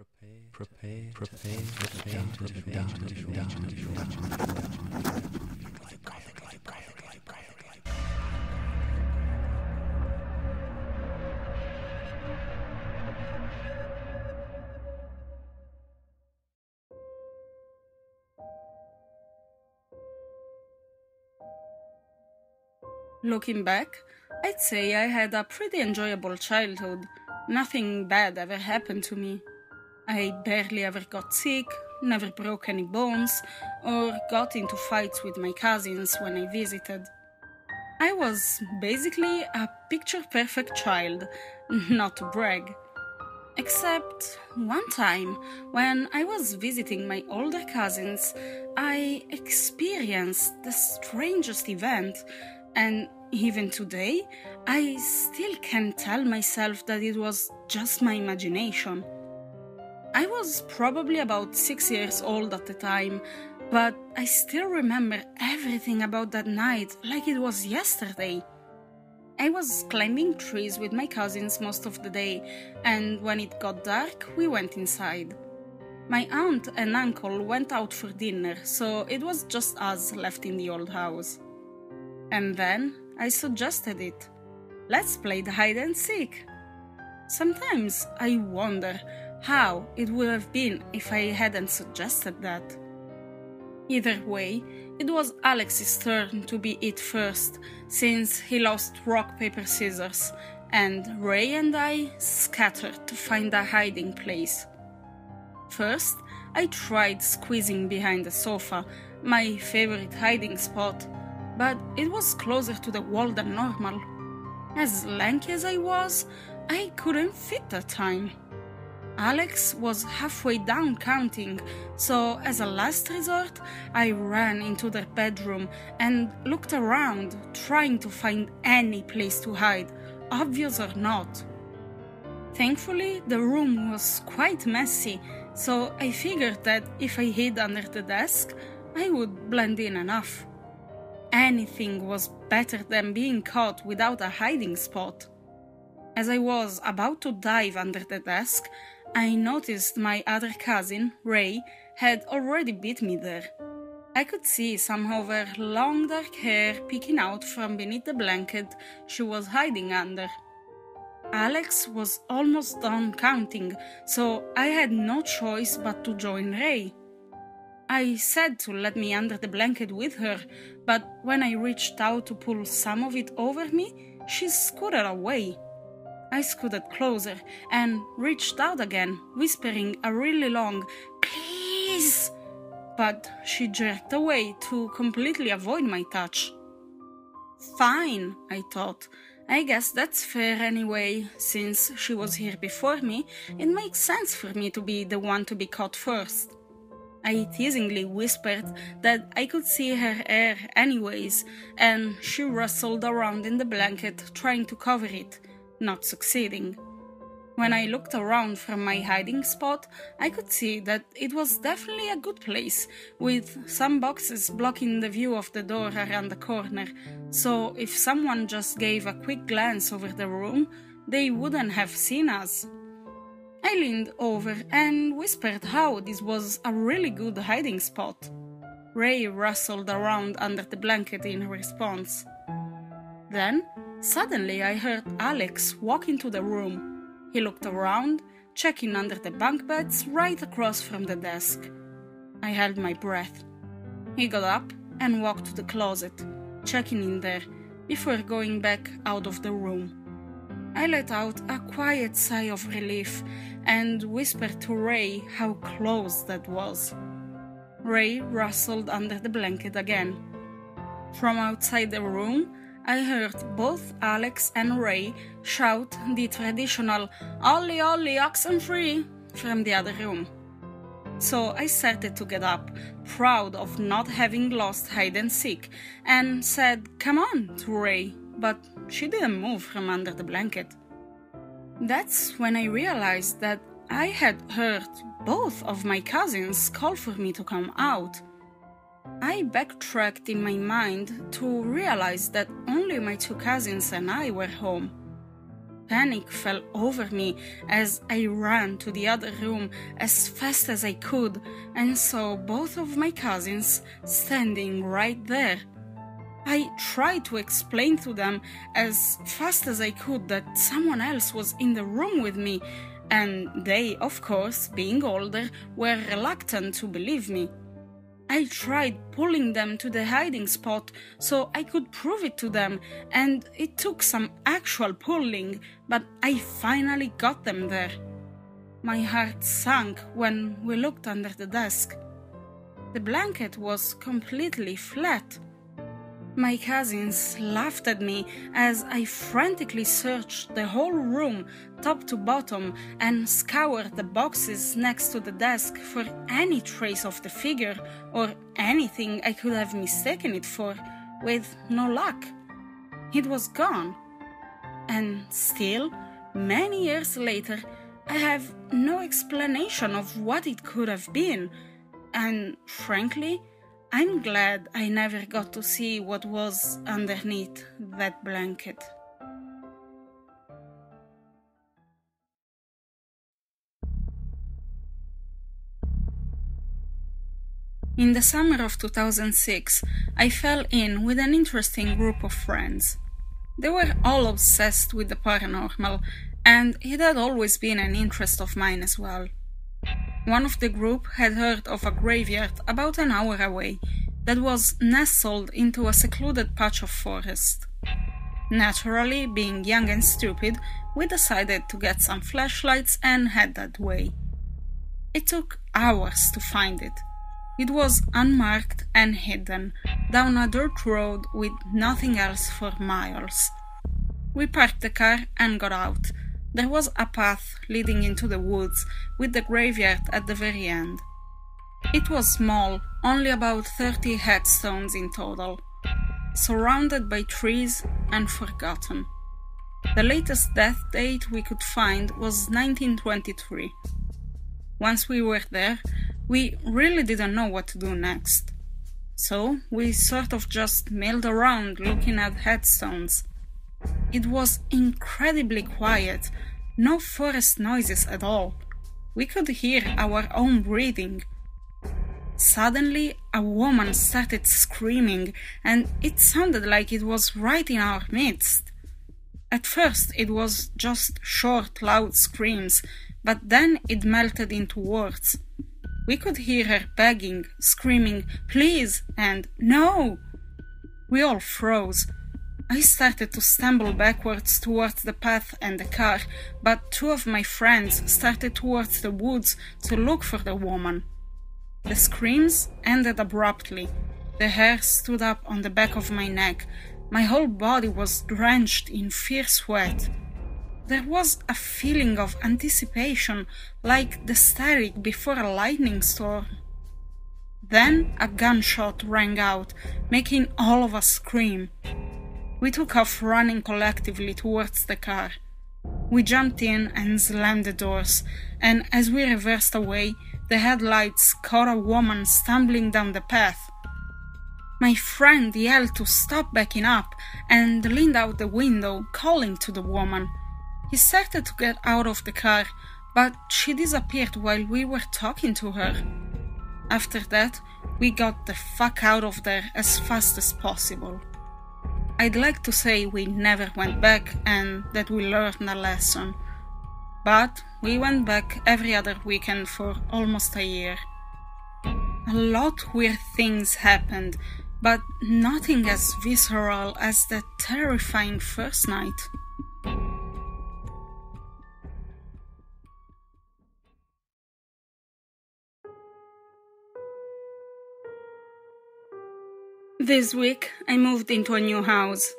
Prepare, prepare, prepare. Looking back, I'd say I had a pretty enjoyable childhood. Nothing bad ever happened to me. I barely ever got sick, never broke any bones, or got into fights with my cousins when I visited. I was basically a picture perfect child, not to brag. Except one time, when I was visiting my older cousins, I experienced the strangest event, and even today, I still can't tell myself that it was just my imagination. I was probably about six years old at the time, but I still remember everything about that night like it was yesterday. I was climbing trees with my cousins most of the day, and when it got dark, we went inside. My aunt and uncle went out for dinner, so it was just us left in the old house. And then I suggested it. Let's play the hide and seek. Sometimes I wonder how it would have been if I hadn't suggested that. Either way, it was Alex's turn to be it first, since he lost rock, paper, scissors, and Ray and I scattered to find a hiding place. First, I tried squeezing behind the sofa, my favorite hiding spot, but it was closer to the wall than normal. As lanky as I was, I couldn't fit that time. Alex was halfway down counting, so as a last resort, I ran into their bedroom and looked around, trying to find any place to hide, obvious or not. Thankfully, the room was quite messy, so I figured that if I hid under the desk, I would blend in enough. Anything was better than being caught without a hiding spot. As I was about to dive under the desk, I noticed my other cousin, Ray, had already beat me there. I could see some of her long dark hair peeking out from beneath the blanket she was hiding under. Alex was almost done counting, so I had no choice but to join Ray. I said to let me under the blanket with her, but when I reached out to pull some of it over me, she scooted away. I scooted closer and reached out again, whispering a really long, please. But she jerked away to completely avoid my touch. Fine, I thought. I guess that's fair anyway. Since she was here before me, it makes sense for me to be the one to be caught first. I teasingly whispered that I could see her hair anyways, and she rustled around in the blanket trying to cover it not succeeding. When I looked around from my hiding spot, I could see that it was definitely a good place, with some boxes blocking the view of the door around the corner, so if someone just gave a quick glance over the room, they wouldn't have seen us. I leaned over and whispered how this was a really good hiding spot. Ray rustled around under the blanket in response. Then Suddenly, I heard Alex walk into the room. He looked around, checking under the bunk beds right across from the desk. I held my breath. He got up and walked to the closet, checking in there before going back out of the room. I let out a quiet sigh of relief and whispered to Ray how close that was. Ray rustled under the blanket again. From outside the room, I heard both Alex and Ray shout the traditional Ollie Ollie oxen free from the other room. So I started to get up, proud of not having lost hide and seek, and said, Come on, to Ray, but she didn't move from under the blanket. That's when I realized that I had heard both of my cousins call for me to come out. I backtracked in my mind to realize that only my two cousins and I were home. panic fell over me as I ran to the other room as fast as I could and saw both of my cousins standing right there. I tried to explain to them as fast as I could that someone else was in the room with me, and they, of course, being older, were reluctant to believe me. I tried pulling them to the hiding spot so I could prove it to them, and it took some actual pulling, but I finally got them there. My heart sank when we looked under the desk. The blanket was completely flat. My cousins laughed at me as I frantically searched the whole room, top to bottom, and scoured the boxes next to the desk for any trace of the figure or anything I could have mistaken it for, with no luck. It was gone. And still, many years later, I have no explanation of what it could have been, and frankly, I'm glad I never got to see what was underneath that blanket. In the summer of 2006, I fell in with an interesting group of friends. They were all obsessed with the paranormal, and it had always been an interest of mine as well. One of the group had heard of a graveyard about an hour away that was nestled into a secluded patch of forest. Naturally, being young and stupid, we decided to get some flashlights and head that way. It took hours to find it. It was unmarked and hidden, down a dirt road with nothing else for miles. We parked the car and got out, there was a path leading into the woods, with the graveyard at the very end. It was small, only about 30 headstones in total, surrounded by trees and forgotten. The latest death date we could find was 1923. Once we were there, we really didn't know what to do next. So we sort of just milled around looking at headstones it was incredibly quiet, no forest noises at all. We could hear our own breathing. Suddenly, a woman started screaming, and it sounded like it was right in our midst. At first, it was just short, loud screams, but then it melted into words. We could hear her begging, screaming, please, and no! We all froze. I started to stumble backwards towards the path and the car, but two of my friends started towards the woods to look for the woman. The screams ended abruptly. The hair stood up on the back of my neck. My whole body was drenched in fierce sweat. There was a feeling of anticipation, like the static before a lightning storm. Then a gunshot rang out, making all of us scream. We took off running collectively towards the car. We jumped in and slammed the doors, and as we reversed away, the headlights caught a woman stumbling down the path. My friend yelled to stop backing up and leaned out the window, calling to the woman. He started to get out of the car, but she disappeared while we were talking to her. After that, we got the fuck out of there as fast as possible. I'd like to say we never went back and that we learned a lesson. But we went back every other weekend for almost a year. A lot weird things happened, but nothing as visceral as that terrifying first night. This week, I moved into a new house.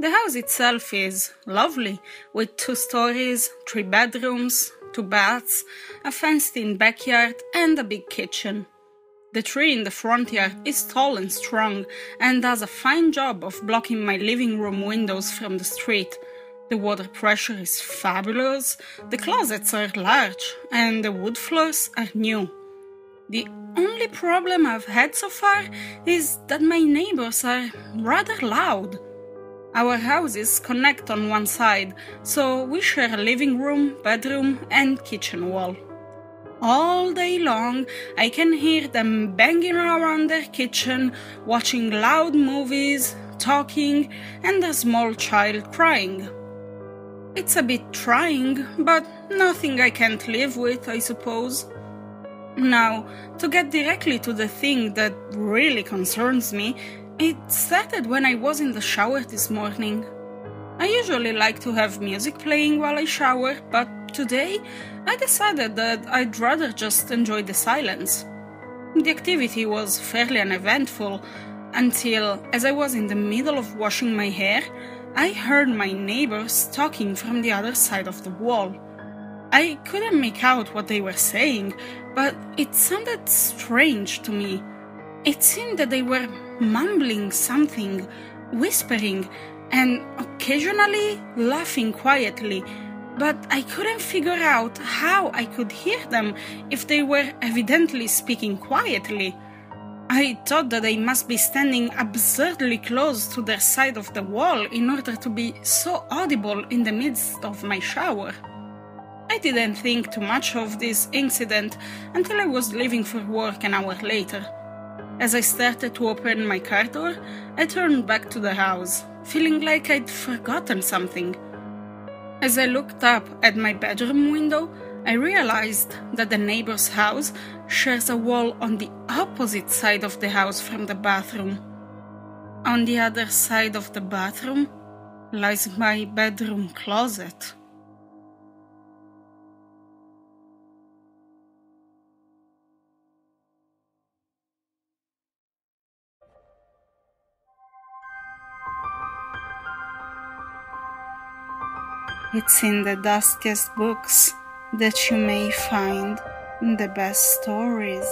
The house itself is lovely, with two stories, three bedrooms, two baths, a fenced in backyard, and a big kitchen. The tree in the front yard is tall and strong and does a fine job of blocking my living room windows from the street. The water pressure is fabulous, the closets are large, and the wood floors are new. The only problem I've had so far is that my neighbors are rather loud. Our houses connect on one side, so we share a living room, bedroom, and kitchen wall. All day long, I can hear them banging around their kitchen, watching loud movies, talking, and a small child crying. It's a bit trying, but nothing I can't live with, I suppose. Now, to get directly to the thing that really concerns me, it started when I was in the shower this morning. I usually like to have music playing while I shower, but today I decided that I'd rather just enjoy the silence. The activity was fairly uneventful until, as I was in the middle of washing my hair, I heard my neighbors talking from the other side of the wall. I couldn't make out what they were saying, but it sounded strange to me. It seemed that they were mumbling something, whispering, and occasionally laughing quietly, but I couldn't figure out how I could hear them if they were evidently speaking quietly. I thought that they must be standing absurdly close to their side of the wall in order to be so audible in the midst of my shower. I didn't think too much of this incident until I was leaving for work an hour later. As I started to open my car door, I turned back to the house, feeling like I'd forgotten something. As I looked up at my bedroom window, I realized that the neighbor's house shares a wall on the opposite side of the house from the bathroom. On the other side of the bathroom lies my bedroom closet. It's in the duskiest books that you may find the best stories.